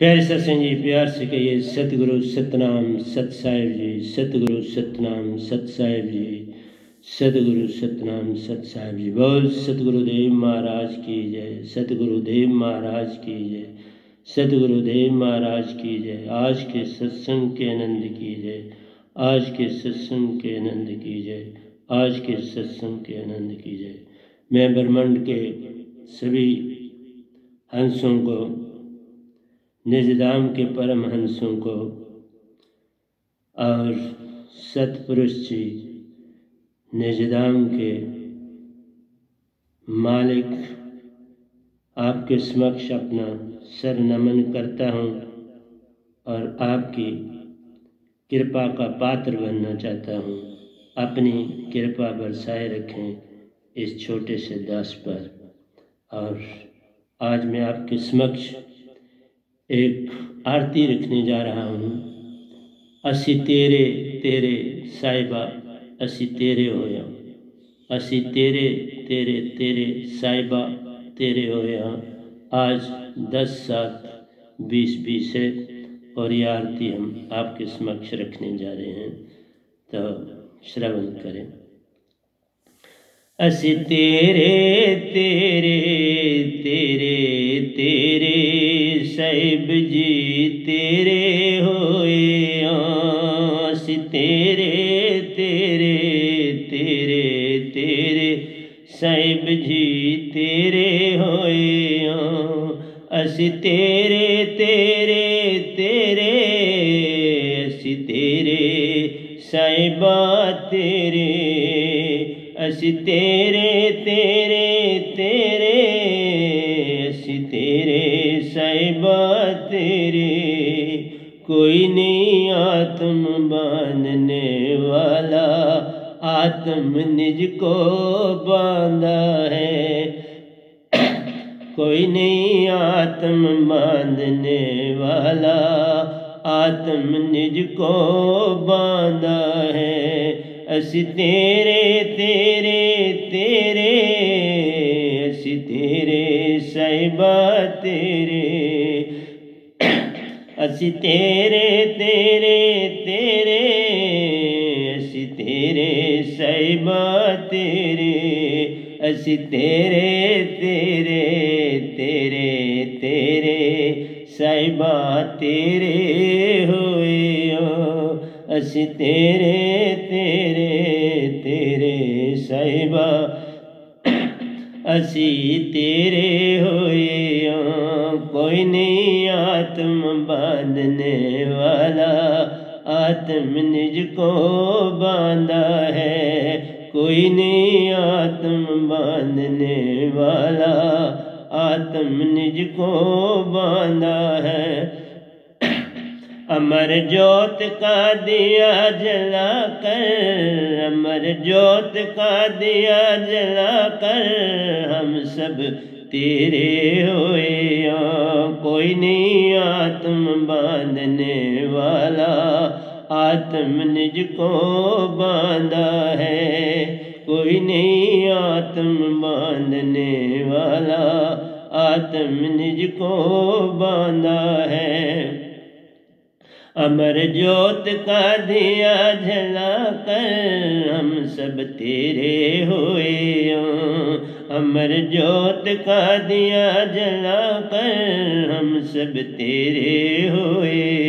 प्यारे सत्संग जी प्यार से कहिए, सतगुरु सतनाम सत साहिब जी, सतगुरु सतनाम सत साहिब जी, सतगुरु सतनाम सत साहिब जी, बोल सतगुरुदेव महाराज की जय, सतगुरुदेव महाराज की जय, सतगुरुदेव महाराज की जय, आज के सत्संग के आनंद की जय, आज के सत्संग के आनंद की जय, आज के सत्संग के आनंद की जय। मैं ब्रह्मांड के सभी हंसों को निजदाम के परम हंसों को और सतपुरुष जी निजदाम के मालिक आपके समक्ष अपना सर नमन करता हूँ और आपकी कृपा का पात्र बनना चाहता हूँ। अपनी कृपा बरसाए रखें इस छोटे से दास पर। और आज मैं आपके समक्ष एक आरती रखने जा रहा हूँ। असी तेरे तेरे साहिबा, असी तेरे होया। असी तेरे तेरे तेरे साहिबा, तेरे होया। आज दस सात, बीस बीस है और ये आरती हम आपके समक्ष रखने जा रहे हैं। तो श्रवण करें। असी तेरे तेरे तेरे तेरे साहिब जी, तेरे होए असी तेरे तेरे तेरे तेरे साहिब जी, तेरे होए असी तेरे तेरे तेरे, असी तेरे साहिबा, तेरे असी तेरे तेरे तेरे असी तेरे साहिबा तेरे। कोई नहीं आत्म बांधने वाला, आत्म निज को बांधा है। कोई नहीं आत्म बांधने वाला, आत्म निज को बांधा असी तेरे तेरे तेरे असी तेरे साहिबा तेरे। असी तेरे तेरे तेरे असी तेरे साहिबा तेरे। असी तेरे तेरे तेरे तेरे साहिबा तेरे होए असी तेरे तेरे तेरे साहिबा। असी तेरे होए कोई नहीं आत्म बांधने वाला। आत्म निज को बांधा है, कोई नहीं आत्म बांधने वाला। आत्म निज को बांधा अमर ज्योत का दिया जला कर अमर ज्योत का दिया जला कर हम सब तेरे होए कोई नहीं आत्म बांधने वाला आत्म निज को बांधा है कोई नहीं आत्म बांधने वाला आत्म निज को बांधा है अमर ज्योत का दिया जला कर हम सब तेरे होए अमर ज्योत का दिया जला कर हम सब तेरे होए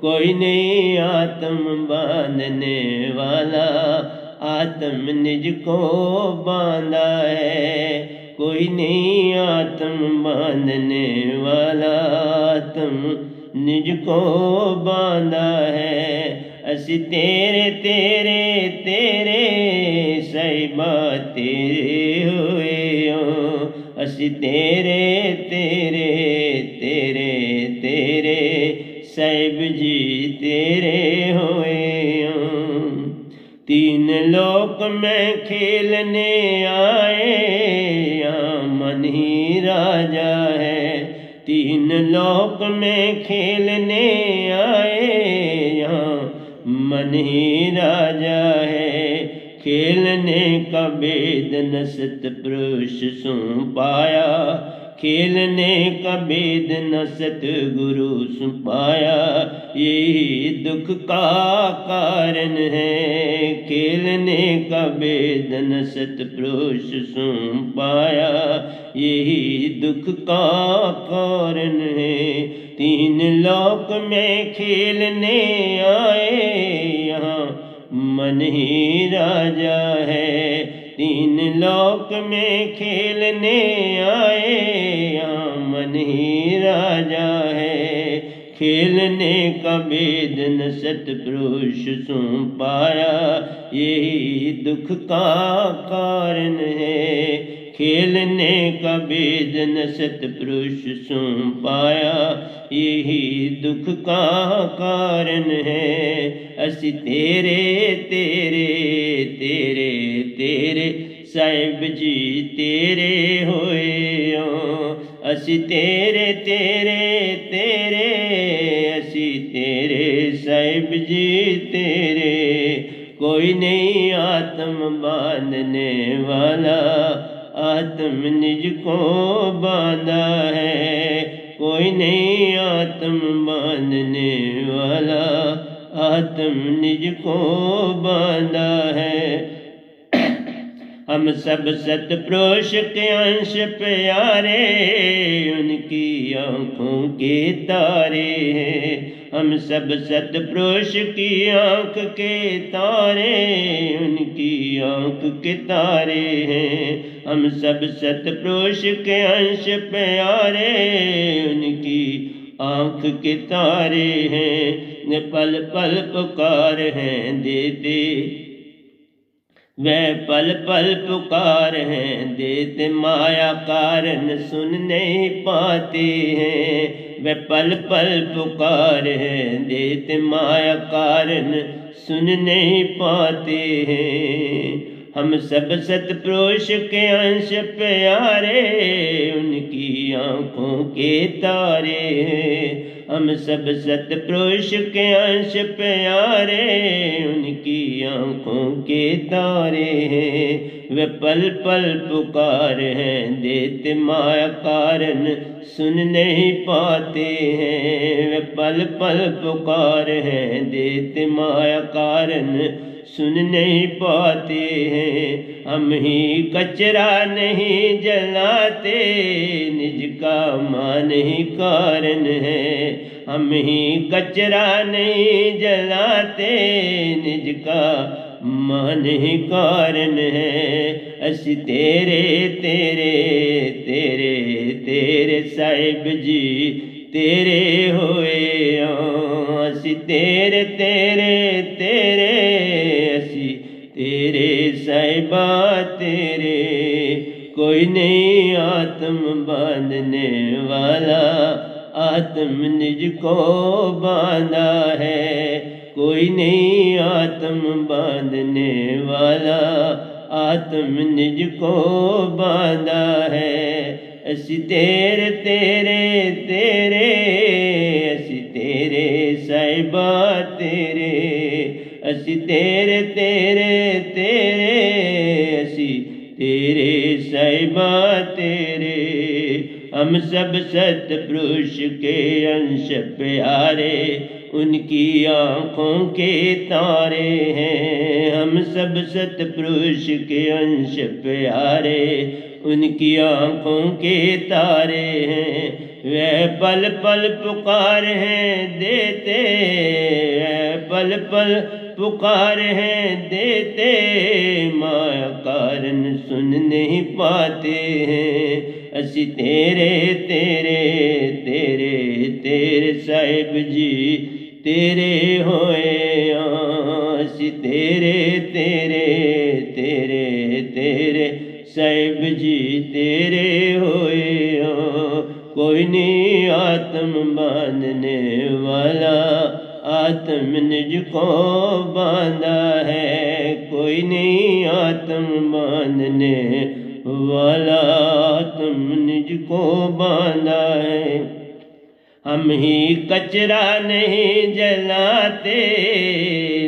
कोई नहीं आत्म बांधने वाला, आत्म निज को बांधा है। कोई नहीं आत्म बांधने वाला, आत्म निज को बांधा है। असी तेरे तेरे तेरे साहिबा तेरे हुए हो। असी तेरे तेरे तेरे तेरे साहिब जी तेरे हुए हो। तीन लोक में खेलने आए मन ही राजा तीन लोक में खेलने आए। यहाँ मन ही राजा है। खेलने का वेद न सत पुरुष सो पाया। खेलने का भेद न सतगुरु सुपाया। यही दुख का कारण है। खेलने का भेद न सतपुरुष सुन पाया यही दुख का कारण है। तीन लोक में खेलने आए। यहाँ मन ही राजा है। तीन लोक में खेलने आए यहाँ मन ही राजा है। खेलने का वेद न सतपुरुष सुन पाया, यही दुख का कारण है। खेलने का वेद न सतपुरुष सुन पाया, यही दुख का कारण है। असी तेरे तेरे तेरे तेरे साहिब जी, तेरे होए असी तेरे तेरे तेरे। असी तेरे साहिब जी, तेरे। कोई नहीं आत्म बांधने वाला। आत्म निज को बांधा है। कोई नहीं आत्म बांधने वाला। आत्म निज को बांधा हम सब सतपुरुष के अंश प्यारे, उनकी आँखों के तारे हैं। हम सब सतपुरुष की आँख के तारे, उनकी आँख के तारे हैं। हम सब सतपुरुष के अंश प्यारे, उनकी आँख के तारे हैं। पल पल पुकार हैं, देते वह पल पल पुकार हैं, देते माया कारण सुन नहीं पाते हैं। वह पल पल पुकार हैं, देते माया कारण सुन नहीं पाते हैं। हम सब सतपुरुष के अंश प्यारे, उनकी आँखों के तारे हैं। हम सब सतपुरुष के अंश प्यारे, उनकी आँखों के तारे हैं। वे पल पल पुकार हैं, देते माया कारण सुन नहीं पाते हैं। वे पल पल पुकार हैं, देते माया कारण सुन नहीं पाते हैं। हम ही कचरा नहीं जलाते। निज का मान ही कारण है। हम ही कचरा नहीं जलाते। निज का मान ही कारण है। अस तेरे तेरे तेरे तेरे साहिब जी, तेरे होए असी तेरे तेरे तेरे तेरे साहिबा, तेरे कोई नहीं आत्म बांधने वाला। आत्म निज को बांधा है, कोई नहीं आत्म बांधने वाला। आत्म निज को बांधा है, असी तेरे तेरे तेरे। असी तेरे साहिबा, तेरे। असी तेरे तेरे हम सब सतपुरुष के अंश प्यारे, उनकी आँखों के तारे हैं। हम सब सतपुरुष के अंश प्यारे, उनकी आँखों के तारे हैं। वह पल पल पुकार हैं देते पल पल पुकार हैं देते। माया कारण सुन नहीं पाते हैं। असी तेरे तेरे तेरे तेरे साहिब जी, तेरे होए असी तेरे तेरे तेरे तेरे साहिब जी। कचरा नहीं जलाते।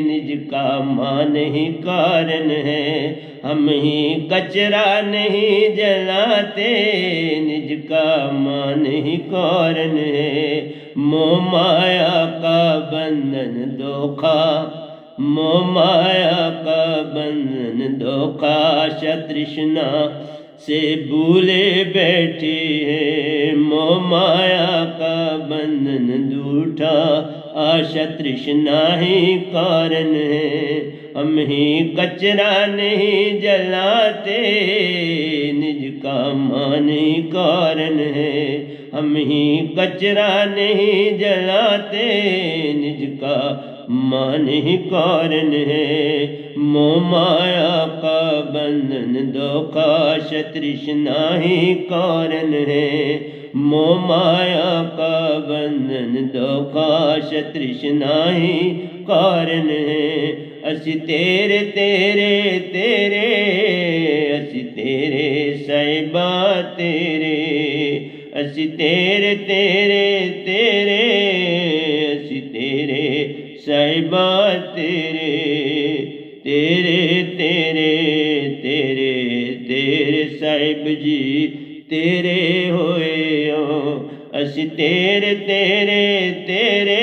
निज का मान ही कारण है। हम ही कचरा नहीं जलाते। निज का मान ही कारण है। मोह माया का बंधन धोखा। मोह माया का बंधन धोखा। शतृष्णा से भूले बंधन दूठा, आशा तृष्णा ही कारण है। हम ही कचरा नहीं जलाते, निज का मान कारण है। हम ही कचरा नहीं जलाते, निज का मान ही कारण है। मोह माया का बंधन, धोखा शतृष्णा ही कारण है। मोह माया का बंधन धोखा शतृष्णा ही कारण है असि तेरे तेरे तेरे, असि तेरे साहिबा, तेरे, असि तेरे तेरे तेरे, असि तेरे साहिबा, तेरे तेरे तेरे तेरे तेरे साहिब जी। तेरे होए असि तेरे तेरे तेरे,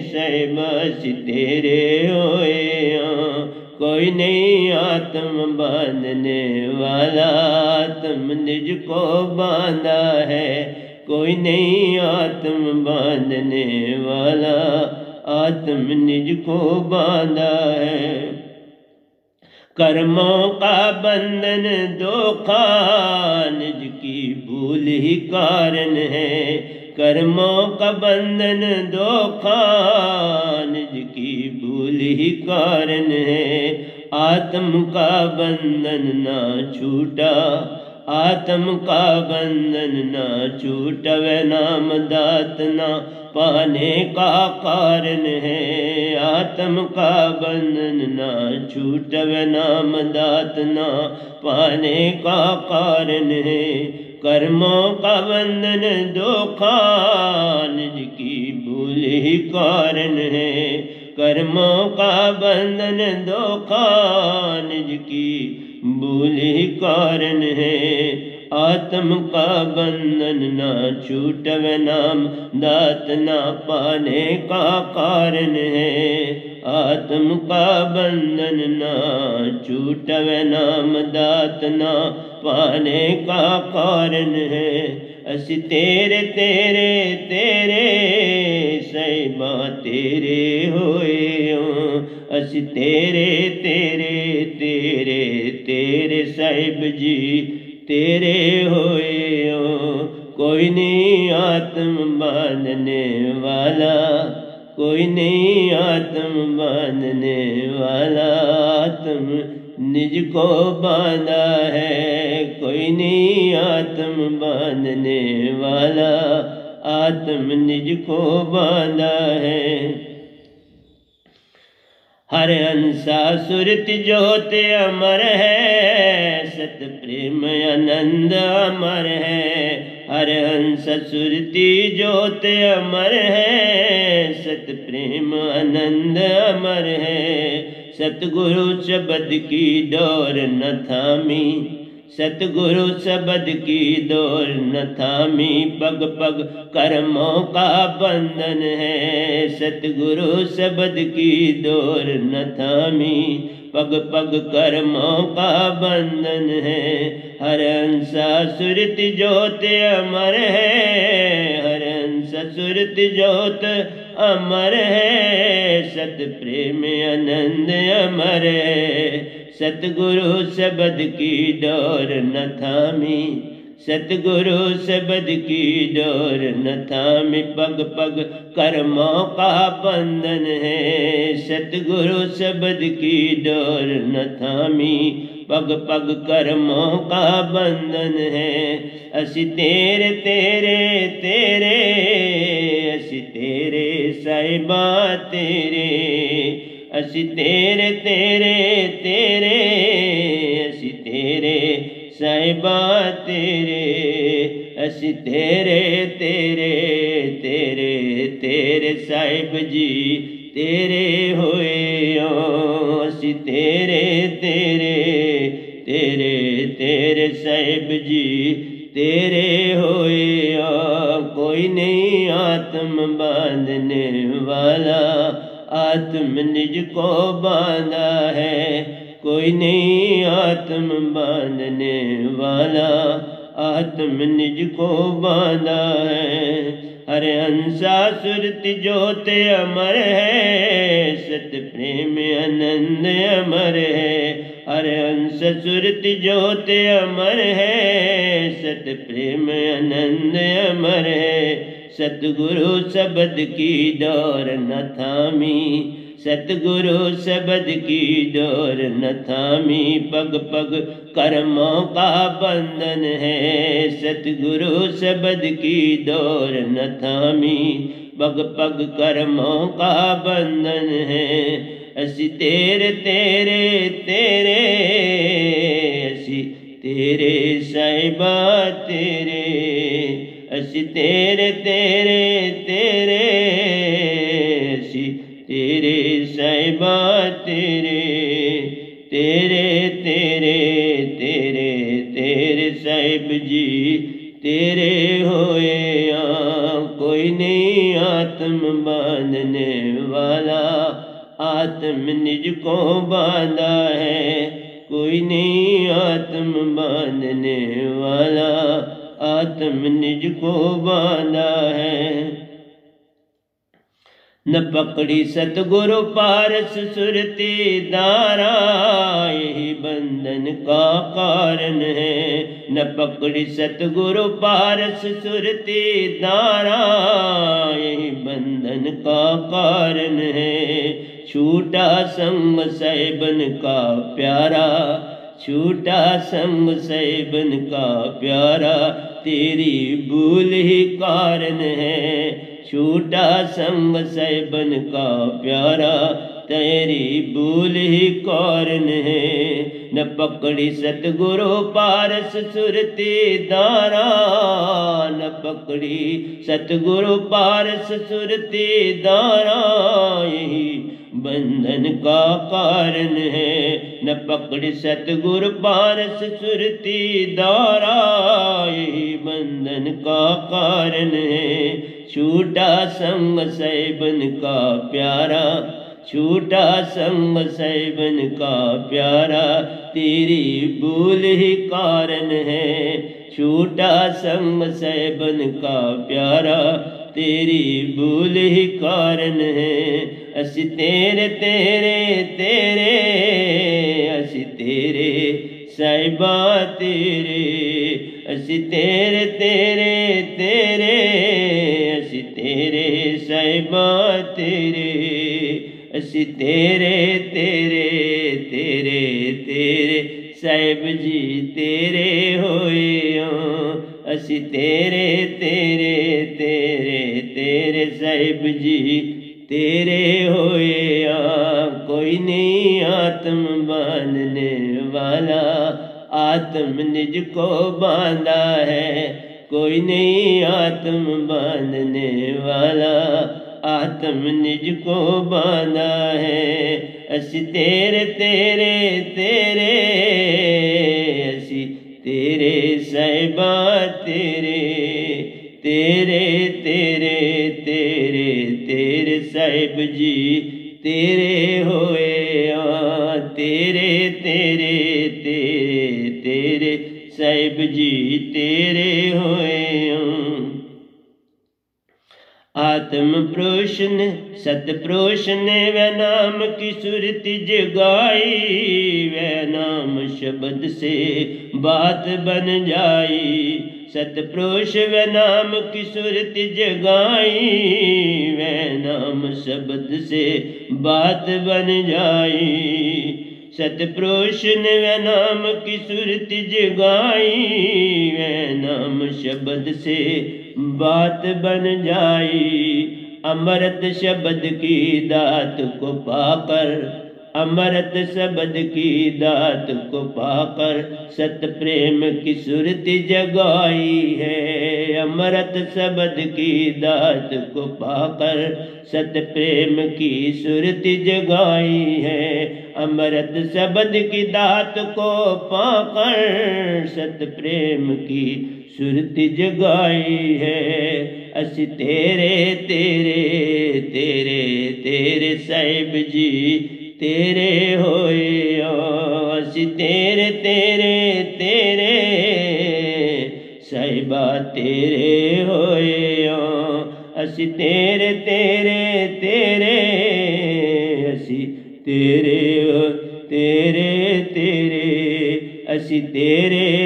साहिब, असि तेरे होए कोई नहीं आत्म बांधने वाला, आत्म निज को बांधा है। कोई नहीं आत्म बांधने वाला, आत्म निज को बांधा है। कर्मों का बंधन धोखा निज की भूल ही कारण है। कर्मों का बंधन धोखा निज की भूल ही कारण है। आत्म का बंधन ना छूटा, आत्म का बंधन ना छूटव नाम दात ना पाने का कारण है। आत्म का बंधन ना छूटव नाम दात ना पाने का कारण है। कर्मों का बंधन धोखा की भूल ही कारण है। कर्मों का बंधन धोखा की भूल ही कारण है। आत्म का बंधन ना छूटव नाम, दात ना पाने का कारण है। आत्म का बंधन ना छूटव नाम, दात ना पाने का कारण है। अस तेरे तेरे तेरे सैबा तेरे होए असि तेरे तेरे तेरे तेरे, साहिब जी तेरे होए हो कोई नहीं आत्म बांधने वाला, कोई नहीं आत्म बांधने वाला आत्म निज को बांधा है, कोई नहीं आत्म बांधने वाला, आत्म निज को बांधा है। हर हंसा सुरत ज्योत अमर है, सत प्रेम आनंद अमर है। हर हंस सुरति ज्योत अमर है, सत प्रेम आनंद अमर है। सतगुरु शब्द की डोर न थामी सतगुरु शब्द की डोर न थामी, पग पग कर्मों का बंधन है। सतगुरु शब्द की डोर न थामी, पग पग कर्मों का बंधन है। हर हंसा सुरत ज्योत अमर है, हर हंसा सुरत ज्योत अमर है। सत प्रेम आनंद अमर है। सतगुरु शब्द की डोर न थामी। सतगुरु शब्द की डोर न थामी। पग पग कर्मों का बंधन है। सतगुरु शब्द की डोर न थामी। पग पग कर्मों का बंधन है। असि तेरे तेरे तेरे। असि तेरे साहिबा तेरे। असि तेरे तेरे तेरे, असि तेरे साहिबा, तेरे, असि तेरे तेरे तेरे तेरे साहिब जी, तेरे होए असि तेरे तेरे साहिब जी, तेरे होए कोई नहीं आत्म बांधने वाला आत्म निज को बांधा है। कोई नहीं आत्म बांधने वाला। आत्म निज को बांधा है। हरे हंसा सुरति जोत अमर है। सत प्रेम आनंद अमर है। हरे हंस सुरति जोत अमर है। सत प्रेम आनंद अमर है। सतगुरु शब्द की डोर न थामी। सतगुरु शब्द की डोर न थामी। पग पग कर्मों का बंधन है। सतगुरु शब्द की डोर न थामी। पग पग कर्मों का बंधन है। असी तेरे तेरे तेरे, असी तेरे साहिबा, तेरे असी तेरे तेरे तेरे पकड़ी सतगुरु पारस सुरती दारा। यही बंधन का कारण है। न पकड़ी सतगुरु पारस सुरती दारा। यही बंधन का कारण है। छूटा संग सैबन का प्यारा। छूटा संग सैबन का प्यारा। तेरी भूल ही कारण है। छूटा संग सैबन का प्यारा, तेरी भूल ही कारण है। न पकड़ी सतगुरु पारस सुरती दारा, न पकड़ी सतगुरु पारस सुरती दारा। यही बंधन का कारण है। न पकड़ सतगुरु पारस सुरती दारा, यही बंधन का कारण है। छूटा संग सैबन का प्यारा, छूटा संग सैबन का प्यारा, तेरी भूल ही कारण है। छूटा संग सैबन का प्यारा, तेरी भूल ही कारण है। अस तेरे तेरे तेरे, असी तेरे साहिबा तेरे, अस तेरे तेरे तेरे साहिबा तेरे, असी तेरे तेरे तेरे तेरे। साहिब जी, तेरे होए असी तेरे तेरे तेरे तेरे। साहिब जी, तेरे होए कोई नहीं आत्म बांधने वाला। आत्म निज को बांधा है। कोई नहीं आत्म बांधने वाला। आत्म निज को बना है। असी तेरे तेरे तेरे असी तेरे साहिबा तेरे तेरे आत्म प्रोशन सत प्रोशन व नाम की सुरति जगाई, व नाम शब्द से बात बन जाई। सतप्रोष व नाम की सुरति जगाई, व नाम शब्द से बात बन जाई। सतप्रोष ने व नाम की सुरति जगाई, व नाम शब्द से बात बन जाई। अमृत शब्द की दात को पाकर, अमृत शब्द की दात को पाकर सत प्रेम की सुरति जगाई है। अमृत शब्द की दात को पाकर सत प्रेम की सुरति जगाई है। अमृत शब्द की दात को पाकर सत प्रेम की सुरति जगाई है। अस तेरे तेरे तेरे तेरे साहिब जी, तेरे होए अस तेरे तेरे तेरे साहिबा तेरे होए अस तेरे तेरे तेरे, असी तेरे तेरे तेरे, असी तेरे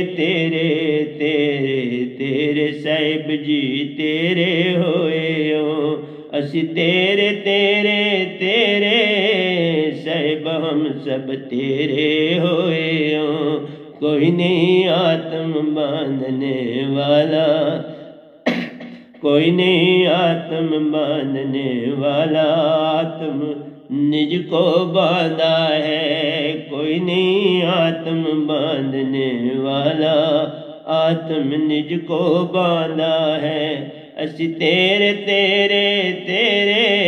साहिब जी, तेरे होए हो। असी तेरे तेरे तेरे। साहिब, हम सब तेरे होए हो। कोई नहीं आत्म बांधने वाला। कोई नहीं आत्म बांधने वाला। आत्म निज को बांधा है। कोई नहीं आत्म बांधने वाला। आत्म निज को बांधा है। असी तेरे तेरे तेरे,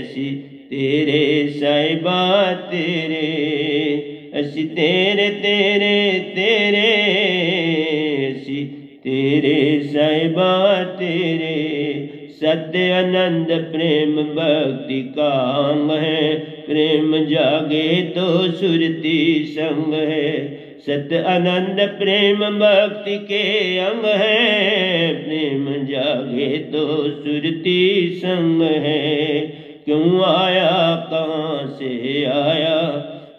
असी तेरे साहिबा, तेरे। असी तेरे तेरे तेरे, असी तेरे साहिबा, तेरे। सत्य आनंद प्रेम भक्ति का अंग है। प्रेम जागे तो सुरती संग है। सत्य आनंद प्रेम भक्ति के अंग है, प्रेम जागे तो सुरती संग है। क्यों आया, कहाँ से आया?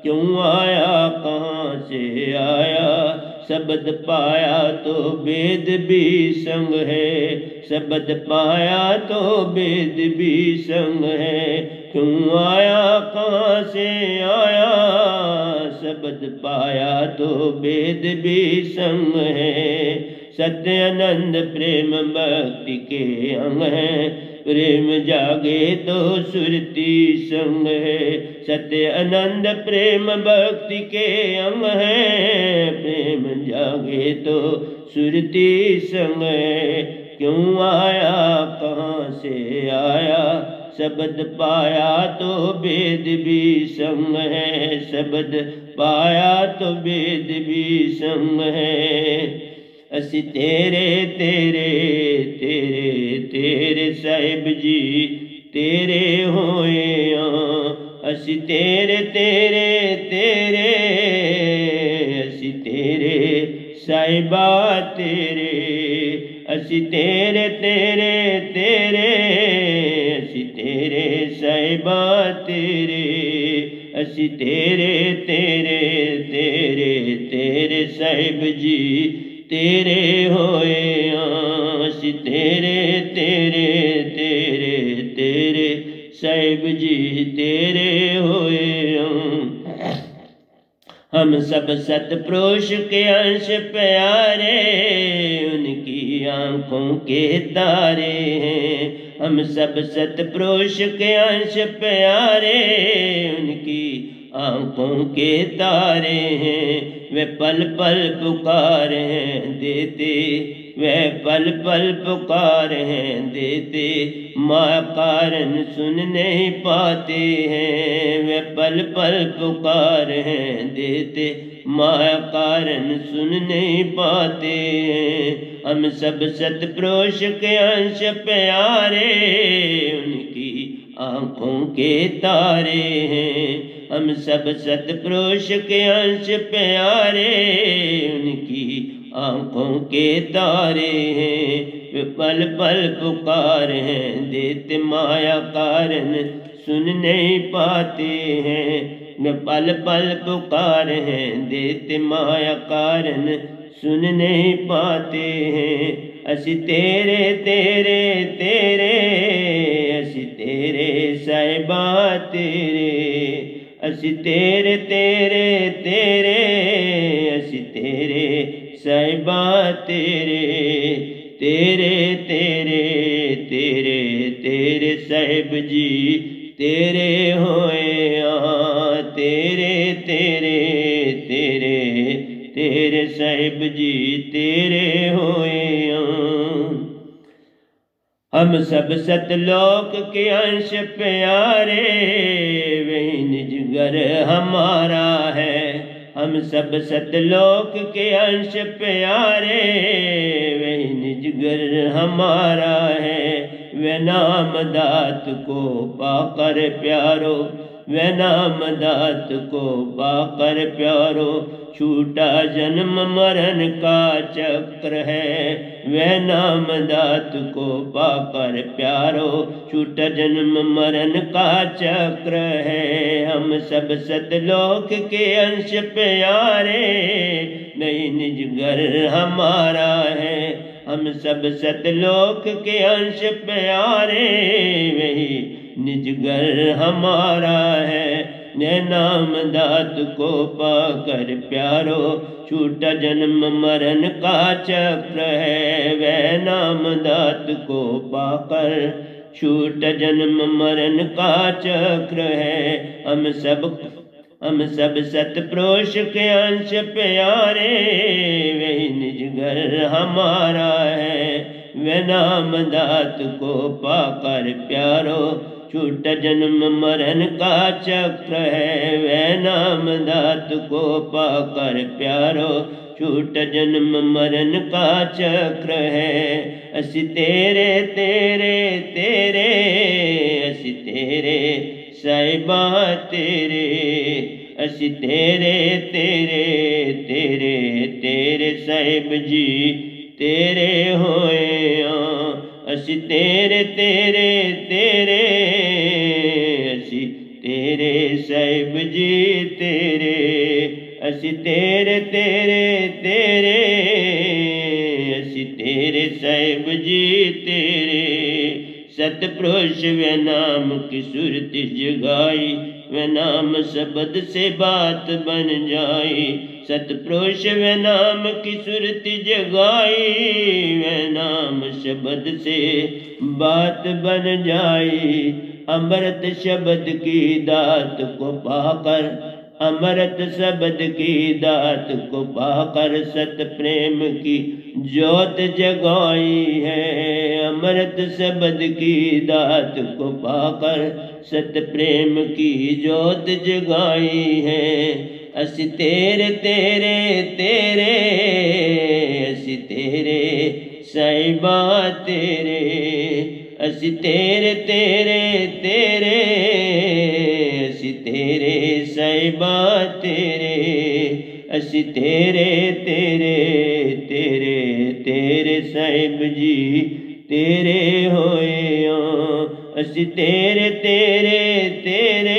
क्यों आया, कहाँ से आया? शब्द पाया तो वेद भी संग है। शब्द पाया तो वेद भी संग है। क्यों आया, कहाँ से आया? शब्द पाया तो वेद भी संग है। सत्य सत्यानंद प्रेम भक्ति के अंग है। प्रेम जागे तो सुरती संग है। सत्य आनंद प्रेम भक्ति के अंग है। प्रेम जागे तो सुरती संग है। क्यों आया, कहाँ से आया? शब्द पाया तो वेद भी संग है। शब्द पाया तो वेद भी संग है। असी तेरे तेरे तेरे तेरे साहिब जी, तेरे होए असी तेरे तेरे तेरे, असी तेरे साहिबा, तेरे। असी तेरे तेरे तेरे असी तेरे तेरे तेरे तेरे साहिब जी, तेरे होए असी तेरे तेरे तेरे तेरे साहिब जी, तेरे होए हम सब सतपुरुष के अंश प्यारे, उनकी आँखों के तारे हैं। हम सब सतपुरुष के अंश प्यारे, उनकी आँखों के तारे हैं, वे पल पल पुकारे हैं, देते वे पल पल पुकार हैं, देते माँ कारण सुन नहीं पाते हैं। वे पल पल पुकार हैं, देते माँ कारण सुन नहीं पाते हैं। हम सब सतपुरुष के अंश प्यारे, उनकी आँखों के तारे हैं। हम सब सतपुरुष के अंश प्यारे, उनकी आँखों के तारे हैं, वे पल पल पुकार हैं, देते माया कारण सुन नहीं पाते हैं। न पल पल पुकार हैं, देते माया कारण सुन नहीं पाते हैं। असी तेरे तेरे तेरे, असी तेरे साहिबा तेरे। असी तेरे तेरे तेरे साहिबा तेरे तेरे तेरे तेरे तेरे साहिब जी, तेरे होए आ, तेरे तेरे तेरे तेरे साहिब जी, तेरे होए हम सब सतलोक के अंश प्यारे, वही निज घर हमारा है। हम सब सतलोक के अंश प्यारे वही निजगर हमारा है। वे नाम दात को पाकर प्यारो, वे नाम दात को पाकर प्यारो। छूटा जन्म मरण का चक्र है। वह नाम दात को पाकर प्यारो, छूटा जन्म मरण का चक्र है। हम सब सतलोक के अंश प्यारे नहीं निज घर हमारा है। हम सब सतलोक के अंश प्यारे, वही निज घर हमारा है। ने नाम दात को पाकर प्यारो, छूटा जन्म मरण का चक्र है। वह नाम दात को पाकर छूट जन्म मरण का चक्र है। हम सब हम सब सतप्रोष के अंश प्यारे वही निज घर हमारा है। वे नाम दात को पाकर प्यारो छूट जन्म मरण का चक्र है। वे नाम दात को पाकर प्यारो, छूट जन्म मरण का चक्र है। असी तेरे तेरे तेरे, असी तेरे, साहिबा तेरे। असी तेरे तेरे तेरे तेरे, साहिब जी, तेरे होए असी तेरे तेरे तेरे तेरे साहिब जी तेरे, असी तेरे तेरे तेरे। असी तेरे साहिब जी तेरे। सतपुरुष वे नाम की सुरति जगाई, वे नाम शब्द से बात बन जाई। सतपुरुष वे नाम की सुरति जगाई, वे नाम शब्द से बात बन जाई। अमृत शब्द की दात को पाकर, अमृत शब्द की दात को पाकर सत प्रेम की ज्योत जगाई है। अमृत शब्द की दात को पाकर सत प्रेम की ज्योत जगाई है। अस तेरे तेरे तेरे, अस तेरे साइबा तेरे। अस तेरे तेरे तेरे, अस तेरे साइबा तेरे, अस तेरे तेरे तेरे तेरे साहिब जी, तेरे होए असी तेरे तेरे तेरे,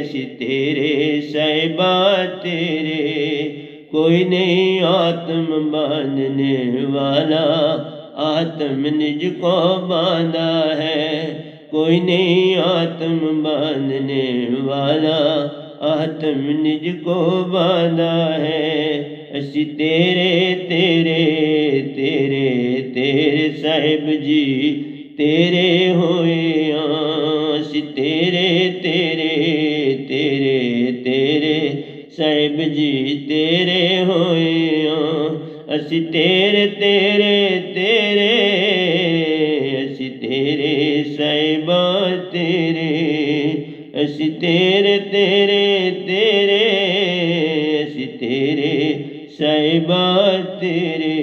असी तेरे साहिबा, तेरे। कोई नहीं आत्म बांधने वाला आत्म निज को बांधा है। कोई नहीं आत्म बांधने वाला आत्म निज को बांधा है। असी तेरे तेरे तेरे तेरे साहिब जी, तेरे होए असी तेरे तेरे तेरे तेरे साहिब जी, तेरे होए असी तेरे तेरे तेरे तेरे तेरे तेरे सी तेरे साहिबा तेरे।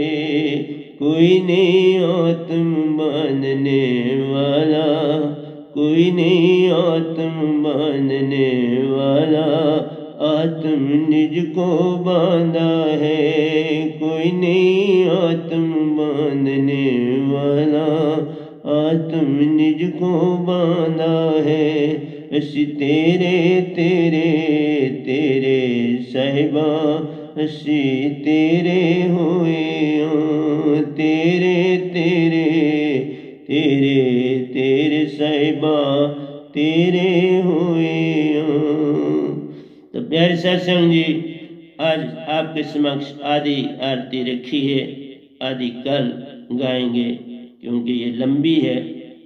कोई नहीं आत्म मानने वाला, कोई नहीं आत्म मानने वाला। आत्म निज को बांधा समक्ष आदि आरती रखी है, आदि कल गाएँगे, क्योंकि ये लंबी है।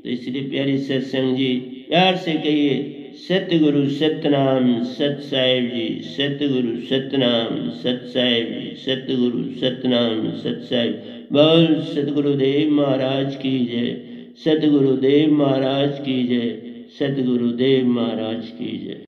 तो इसलिए प्यारी सत्संग जी, प्यार से कहिए, सतगुरु सतनाम, सत साहेब जी, सतगुरु सतनाम, सत साहेब जी, सतगुरु सतनाम, सत साहेब। बोल सतगुरुदेव महाराज की जय, सतगुरुदेव महाराज की जय, सतगुरुदेव महाराज की जय।